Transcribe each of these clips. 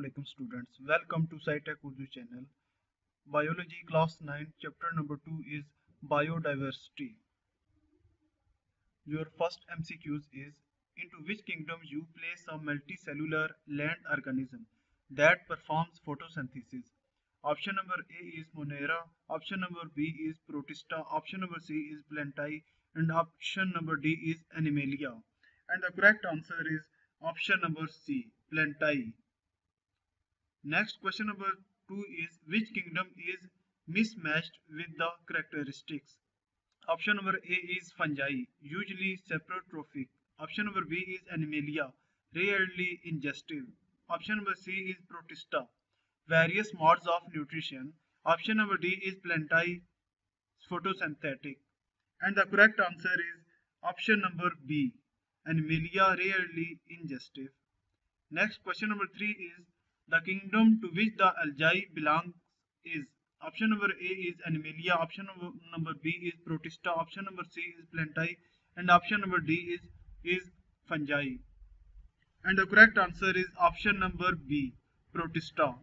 Assalamualaikum students. Welcome to SciTech Urdu channel. Biology class 9 chapter number 2 is biodiversity. Your first MCQs is into which kingdom you place a multicellular land organism that performs photosynthesis. Option number A is Monera, option number B is Protista, option number C is Plantae and option number D is Animalia. And the correct answer is option number C, Plantae. Next question number 2 is which kingdom is mismatched with the characteristics? Option number A is fungi, usually saprotrophic. Option number B is animalia, rarely ingestive. Option number C is protista, various modes of nutrition. Option number D is plantae, photosynthetic. And the correct answer is option number B, animalia, rarely ingestive. Next question number 3 is the kingdom to which the algae belongs is option number A is Animalia, option number B is Protista, option number C is Plantae, and option number D is is fungi. And the correct answer is option number B, Protista.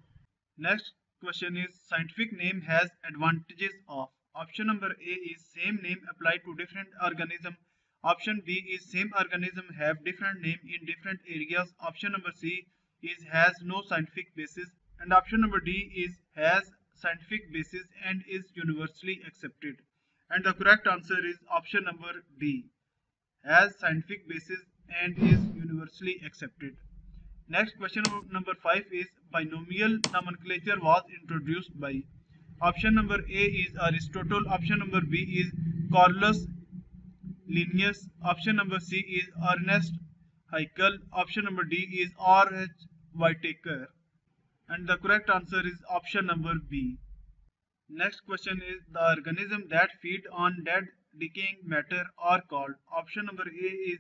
Next question is scientific name has advantages of. Option number A is same name applied to different organism. Option B is same organism have different name in different areas. Option number C is has no scientific basis and option number D is has scientific basis and is universally accepted. And the correct answer is option number D has scientific basis and is universally accepted. Next question number 5 is binomial nomenclature was introduced by. Option number A is Aristotle, option number B is Carolus Linnaeus, option number C is Ernest Haeckel. Option number D is R. H. Whittaker. And the correct answer is option number B. Next question is the organism that feed on dead decaying matter are called. Option number A is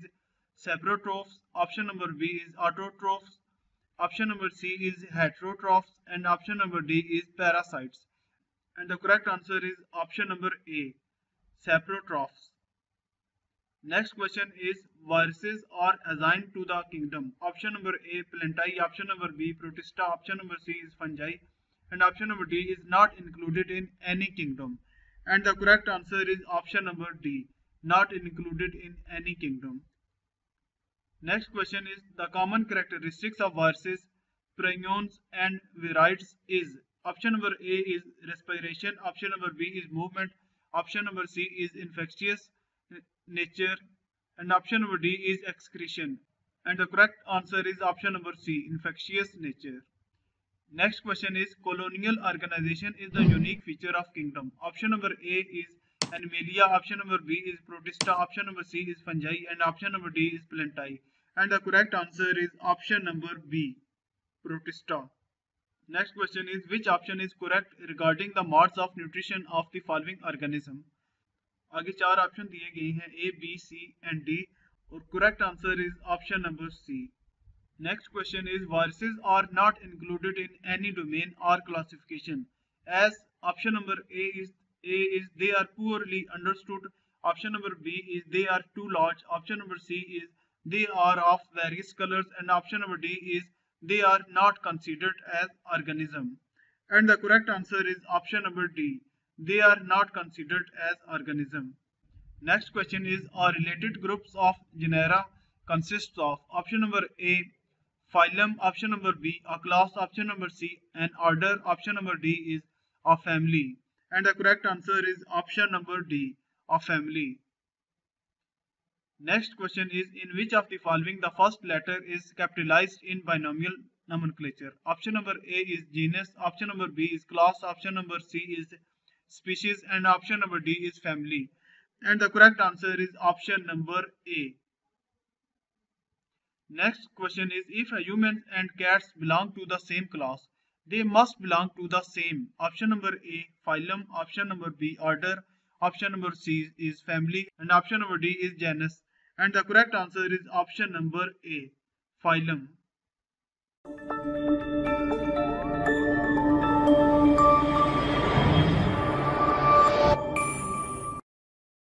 saprotrophs. Option number B is autotrophs. Option number C is heterotrophs. And option number D is parasites. And the correct answer is option number A, saprotrophs. Next question is viruses are assigned to the kingdom. Option number A plantae, option number B protista, option number C is fungi and option number D is not included in any kingdom. And the correct answer is option number D, not included in any kingdom. Next question is the common characteristics of viruses, prions and viroids is option number A is respiration, option number B is movement, option number C is infectious nature and option number D is excretion and the correct answer is option number C infectious nature. Next question is colonial organization is the unique feature of kingdom. Option number A is Animalia, option number B is Protista, option number C is fungi and option number D is Plantae and the correct answer is option number B Protista. Next question is which option is correct regarding the modes of nutrition of the following organism? आगे चार option दिए गए हैं A B C and D और correct answer is option number C next question is viruses are not included in any domain or classification as option number A is A is they are poorly understood option number B is they are too large option number C is they are of various colours and option number D is they are not considered as organism and the correct answer is option number D they are not considered as organism. Next question is are related groups of genera consists of option number A phylum option number B a class option number C an order option number D is a family and the correct answer is option number D a family. Next question is in which of the following the first letter is capitalized in binomial nomenclature. Option number A is genus, option number B is class, option number C is species and option number D is family. And the correct answer is option number A. Next question is if a human and cats belong to the same class, they must belong to the same. Option number A, phylum. Option number B, order. Option number C is family. And option number D is genus. And the correct answer is option number A, phylum.